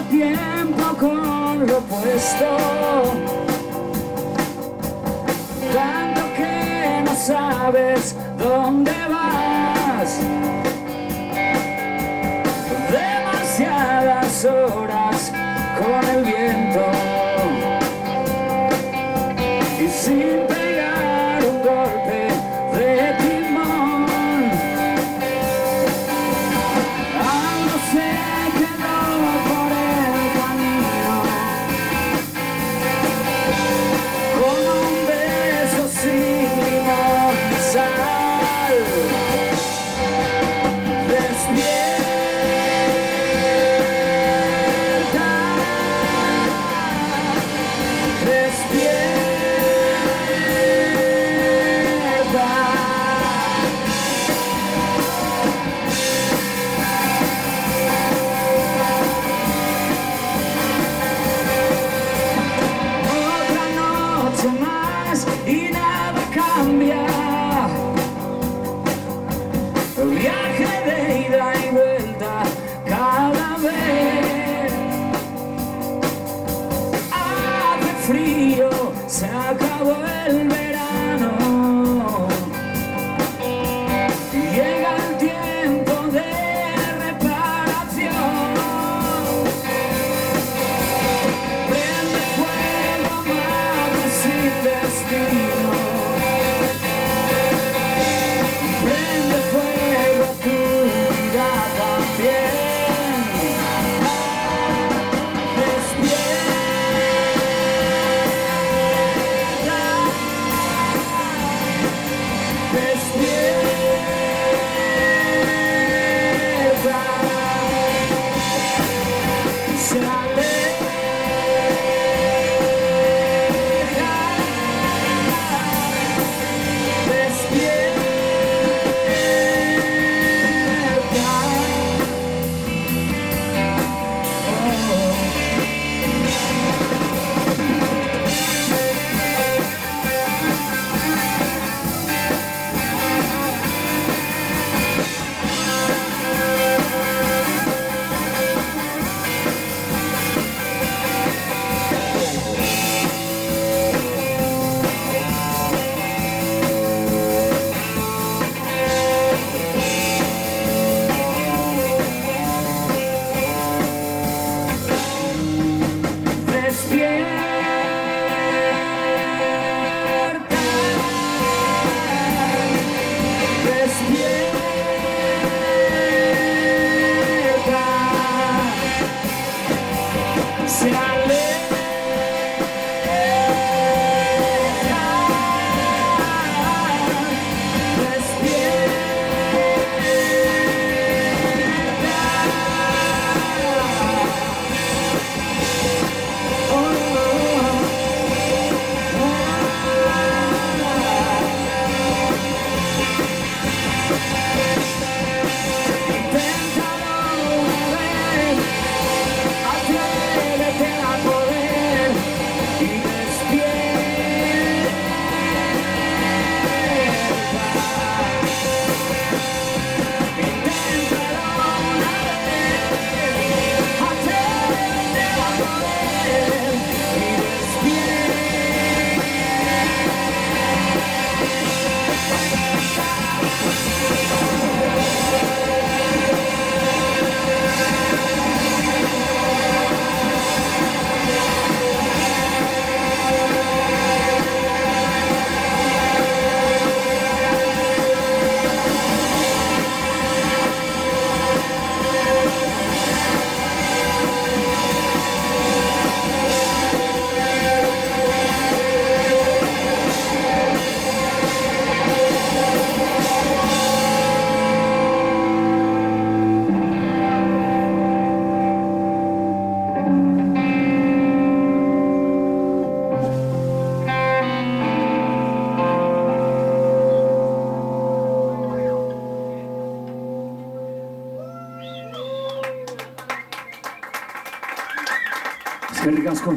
tiempo con lo opuesto. Tanto que no sabes dónde vas. Demasiadas horas con el viento. Y si pies. frío, se acabó el verano. Eskerrik asko.